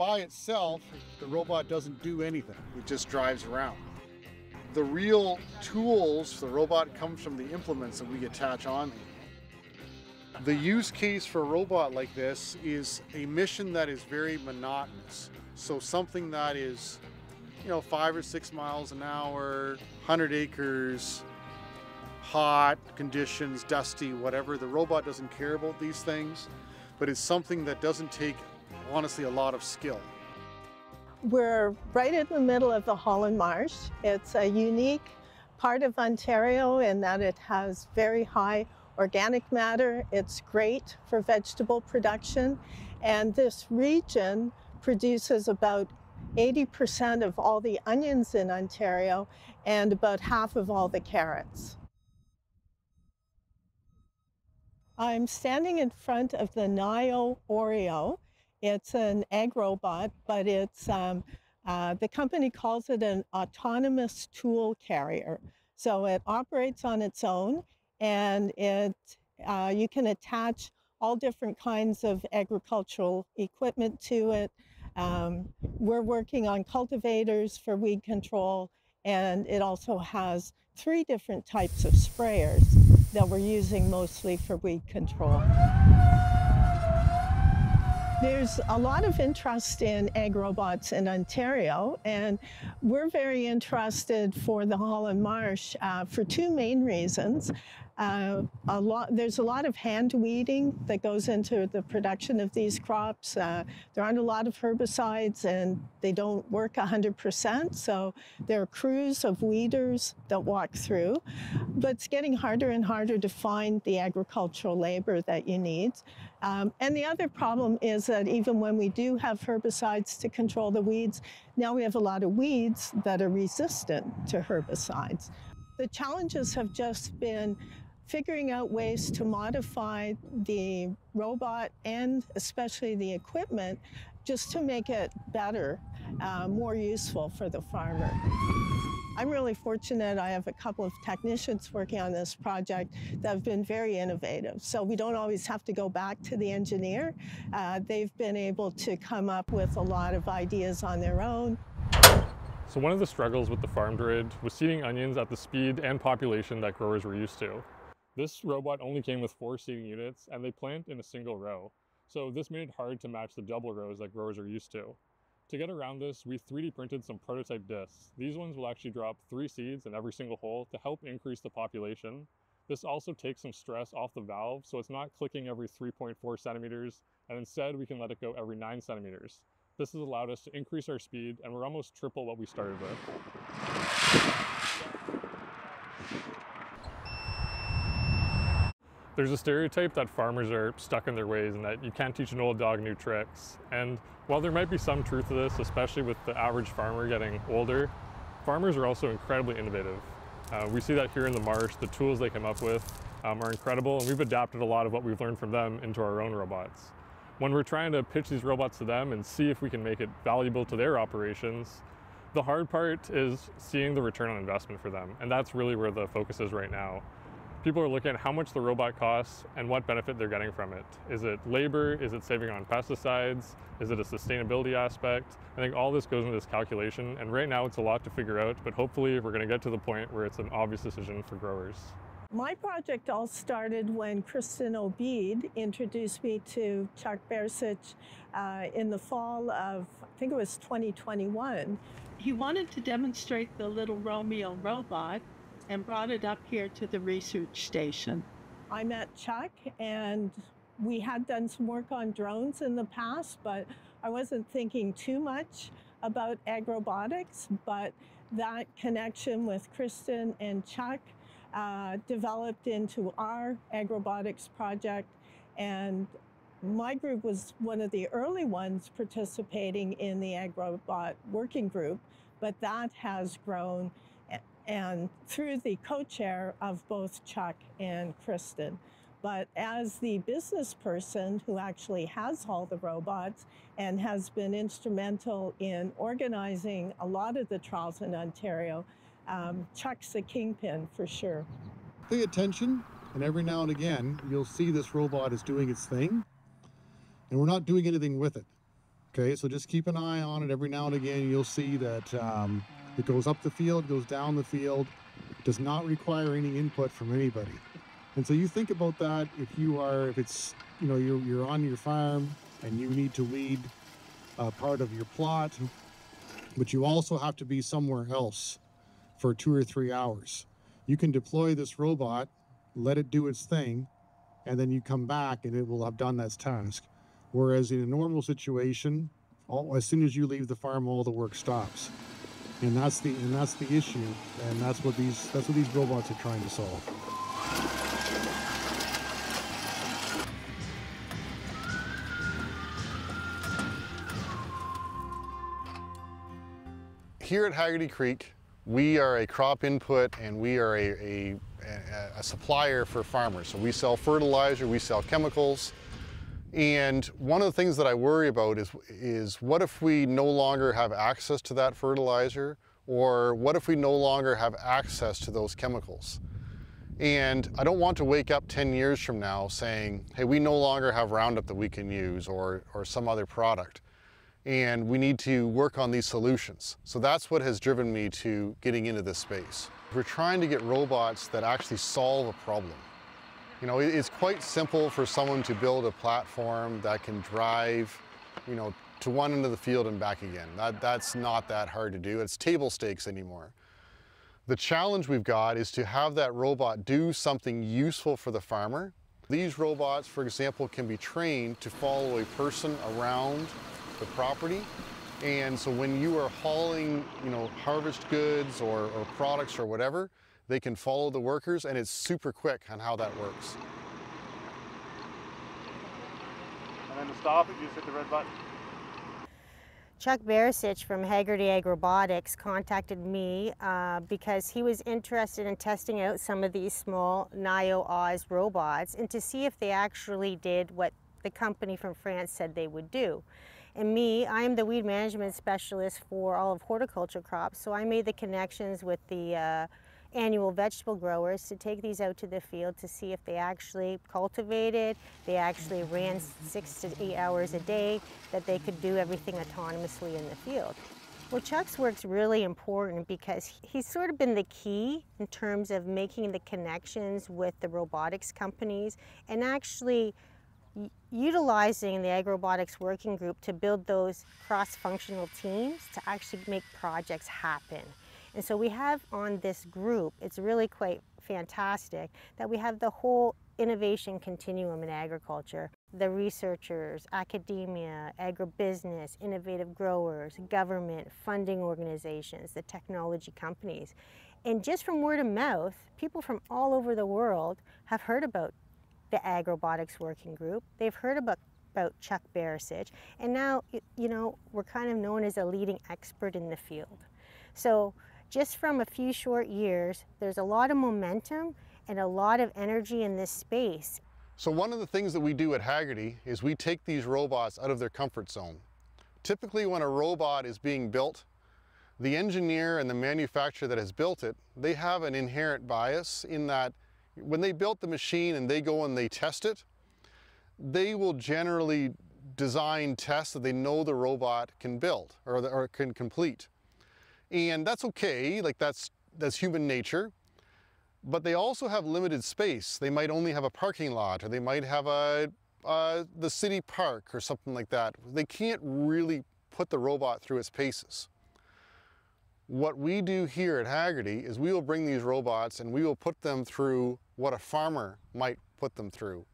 by itself, the robot doesn't do anything. It just drives around. The real tools for the robot comes from the implements that we attach on. The use case for a robot like this is a mission that is very monotonous. So something that is, you know, five or six miles an hour, 100 acres, hot conditions, dusty, whatever. The robot doesn't care about these things, but it's something that doesn't take, honestly, a lot of skill. We're right in the middle of the Holland Marsh. It's a unique part of Ontario in that it has very high organic matter. It's great for vegetable production. And this region produces about 80% of all the onions in Ontario and about half of all the carrots. I'm standing in front of the Naïo Orio. It's an ag robot, but it's um, uh, the company calls it an autonomous tool carrier. So it operates on its own, and it uh, you can attach all different kinds of agricultural equipment to it. Um, we're working on cultivators for weed control, and it also has three different types of sprayers that we're using mostly for weed control. There's a lot of interest in ag robots in Ontario, and we're very interested for the Holland Marsh uh, for two main reasons. Uh, a lot, there's a lot of hand weeding that goes into the production of these crops. Uh, there aren't a lot of herbicides and they don't work 100%, so there are crews of weeders that walk through. But it's getting harder and harder to find the agricultural labor that you need. Um, and the other problem is that even when we do have herbicides to control the weeds, now we have a lot of weeds that are resistant to herbicides. The challenges have just been figuring out ways to modify the robot and especially the equipment just to make it better, uh, more useful for the farmer. I'm really fortunate I have a couple of technicians working on this project that have been very innovative. So we don't always have to go back to the engineer. Uh, they've been able to come up with a lot of ideas on their own. So one of the struggles with the FarmDroid was seeding onions at the speed and population that growers were used to. This robot only came with four seeding units and they plant in a single row. So this made it hard to match the double rows that growers are used to. To get around this, we 3D printed some prototype discs. These ones will actually drop three seeds in every single hole to help increase the population. This also takes some stress off the valve, so it's not clicking every 3.4 centimeters, and instead we can let it go every 9 centimeters. This has allowed us to increase our speed, and we're almost triple what we started with. There's a stereotype that farmers are stuck in their ways and that you can't teach an old dog new tricks. And while there might be some truth to this, especially with the average farmer getting older, farmers are also incredibly innovative. Uh, we see that here in the marsh, the tools they come up with um, are incredible and we've adapted a lot of what we've learned from them into our own robots. When we're trying to pitch these robots to them and see if we can make it valuable to their operations, the hard part is seeing the return on investment for them. And that's really where the focus is right now people are looking at how much the robot costs and what benefit they're getting from it. Is it labor? Is it saving on pesticides? Is it a sustainability aspect? I think all this goes into this calculation, and right now it's a lot to figure out, but hopefully we're going to get to the point where it's an obvious decision for growers. My project all started when Kristen Obeid introduced me to Chuck Baresich uh, in the fall of, I think it was 2021. He wanted to demonstrate the little Romeo robot and brought it up here to the research station. I met Chuck and we had done some work on drones in the past, but I wasn't thinking too much about agrobotics, but that connection with Kristen and Chuck uh, developed into our agrobotics project. And my group was one of the early ones participating in the agrobot working group, but that has grown and through the co-chair of both Chuck and Kristen. But as the business person who actually has all the robots and has been instrumental in organizing a lot of the trials in Ontario, um, Chuck's a kingpin for sure. Pay attention, and every now and again, you'll see this robot is doing its thing, and we're not doing anything with it. Okay, so just keep an eye on it every now and again. You'll see that um, it goes up the field, goes down the field, does not require any input from anybody. And so you think about that if you are, if it's, you know, you're, you're on your farm and you need to weed uh, part of your plot, but you also have to be somewhere else for two or three hours. You can deploy this robot, let it do its thing, and then you come back and it will have done that task. Whereas in a normal situation, all, as soon as you leave the farm, all the work stops. And that's the and that's the issue, and that's what these that's what these robots are trying to solve. Here at Haggerty Creek, we are a crop input and we are a, a, a, supplier for farmers. So we sell fertilizer, we sell chemicals. And one of the things that I worry about is, is what if we no longer have access to that fertilizer or what if we no longer have access to those chemicals? And I don't want to wake up 10 years from now saying, hey, we no longer have Roundup that we can use or, or some other product and we need to work on these solutions. So that's what has driven me to getting into this space. We're trying to get robots that actually solve a problem. You know, it's quite simple for someone to build a platform that can drive, you know, to one end of the field and back again. That, that's not that hard to do. It's table stakes anymore. The challenge we've got is to have that robot do something useful for the farmer. These robots, for example, can be trained to follow a person around the property. And so when you are hauling, you know, harvest goods or, or products or whatever, they can follow the workers and it's super quick on how that works. And then to stop it, you just hit the red button. Chuck Baresich from Haggerty Ag Robotics contacted me uh, because he was interested in testing out some of these small Naïo Oz robots and to see if they actually did what the company from France said they would do. And me, I am the weed management specialist for all of horticulture crops, so I made the connections with the uh, annual vegetable growers to take these out to the field to see if they actually cultivated, they actually ran six to eight hours a day, that they could do everything autonomously in the field. Well, Chuck's work's really important because he's sort of been the key in terms of making the connections with the robotics companies and actually utilizing the agrobotics working group to build those cross-functional teams to actually make projects happen. And so we have on this group, it's really quite fantastic that we have the whole innovation continuum in agriculture. The researchers, academia, agribusiness, innovative growers, government, funding organizations, the technology companies. And just from word of mouth, people from all over the world have heard about the Ag Robotics Working Group. They've heard about, about Chuck Baresich, and now, you know, we're kind of known as a leading expert in the field. So just from a few short years, there's a lot of momentum and a lot of energy in this space. So one of the things that we do at Haggerty is we take these robots out of their comfort zone. Typically when a robot is being built, the engineer and the manufacturer that has built it, they have an inherent bias in that when they built the machine and they go and they test it, they will generally design tests that they know the robot can build or, or can complete. And that's okay, like that's, that's human nature. But they also have limited space. They might only have a parking lot or they might have a, uh, the city park or something like that. They can't really put the robot through its paces. What we do here at Haggerty is we will bring these robots and we will put them through what a farmer might put them through.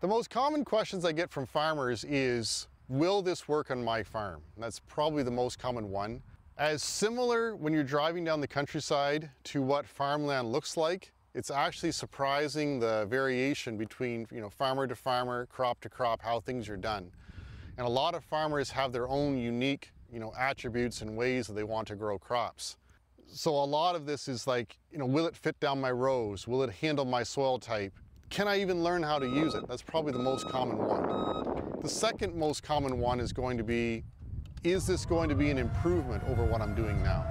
The most common questions I get from farmers is, will this work on my farm? That's probably the most common one. As similar when you're driving down the countryside to what farmland looks like, it's actually surprising the variation between you know, farmer to farmer, crop to crop, how things are done. And a lot of farmers have their own unique you know, attributes and ways that they want to grow crops. So a lot of this is like, you know, will it fit down my rows? Will it handle my soil type? Can I even learn how to use it? That's probably the most common one. The second most common one is going to be, is this going to be an improvement over what I'm doing now?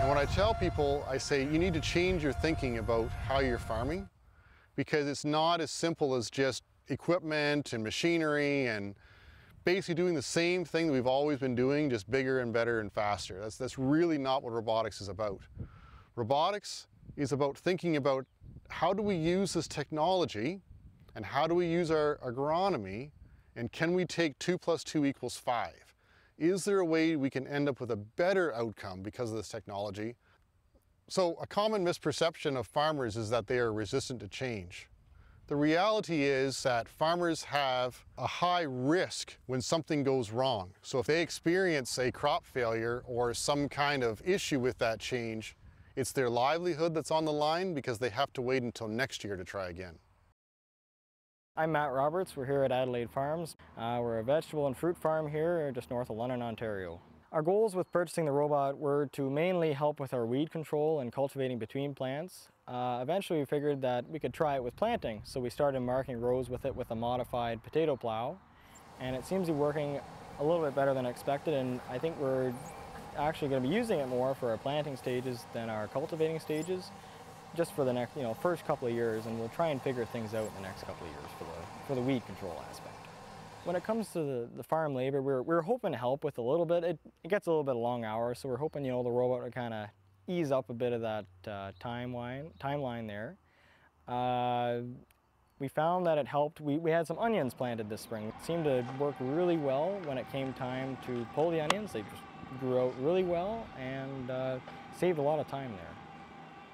And when I tell people, I say, you need to change your thinking about how you're farming because it's not as simple as just equipment and machinery and basically doing the same thing that we've always been doing, just bigger and better and faster. That's, that's really not what robotics is about. Robotics is about thinking about how do we use this technology and how do we use our agronomy and can we take two plus two equals five? Is there a way we can end up with a better outcome because of this technology? So a common misperception of farmers is that they are resistant to change. The reality is that farmers have a high risk when something goes wrong. So if they experience a crop failure or some kind of issue with that change, it's their livelihood that's on the line because they have to wait until next year to try again. I'm Matt Roberts. We're here at Adelaide Farms. Uh, we're a vegetable and fruit farm here just north of London, Ontario. Our goals with purchasing the robot were to mainly help with our weed control and cultivating between plants. Uh, eventually we figured that we could try it with planting, so we started marking rows with it with a modified potato plow. And it seems to be working a little bit better than expected, and I think we're actually going to be using it more for our planting stages than our cultivating stages just for the next, you know, first couple of years, and we'll try and figure things out in the next couple of years for the, for the weed control aspect. When it comes to the, the farm labor, we're, we're hoping to help with a little bit. It, it gets a little bit of long hours, so we're hoping, you know, the robot would kind of ease up a bit of that uh, timeline, timeline there. Uh, we found that it helped. We, we had some onions planted this spring. It seemed to work really well when it came time to pull the onions. They just grew out really well and uh, saved a lot of time there.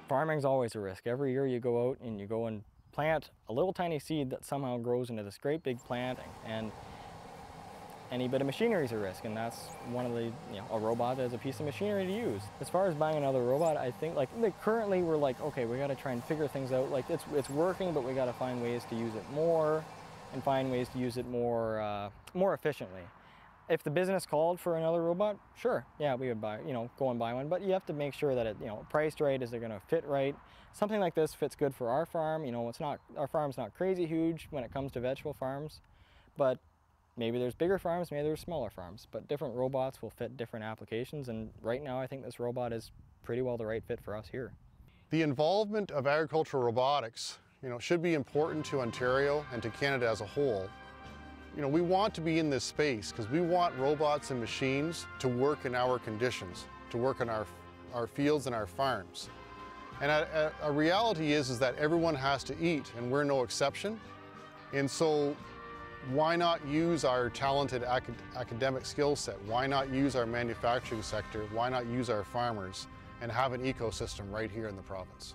Farming's always a risk. Every year you go out and you go and plant a little tiny seed that somehow grows into this great big plant and any bit of machinery is a risk and that's one of the, you know, a robot is a piece of machinery to use. As far as buying another robot, I think like, currently we're like, okay, we gotta try and figure things out. Like it's, it's working, but we gotta find ways to use it more and find ways to use it more, uh, more efficiently. If the business called for another robot, sure, yeah, we would buy, you know, go and buy one. But you have to make sure that it, you know, priced right. Is it going to fit right? Something like this fits good for our farm. You know, it's not our farm's not crazy huge when it comes to vegetable farms, but maybe there's bigger farms, maybe there's smaller farms. But different robots will fit different applications. And right now, I think this robot is pretty well the right fit for us here. The involvement of agricultural robotics, you know, should be important to Ontario and to Canada as a whole you know, we want to be in this space because we want robots and machines to work in our conditions, to work in our, our fields and our farms. And a, a, a reality is, is that everyone has to eat and we're no exception. And so why not use our talented acad academic skill set? Why not use our manufacturing sector? Why not use our farmers and have an ecosystem right here in the province?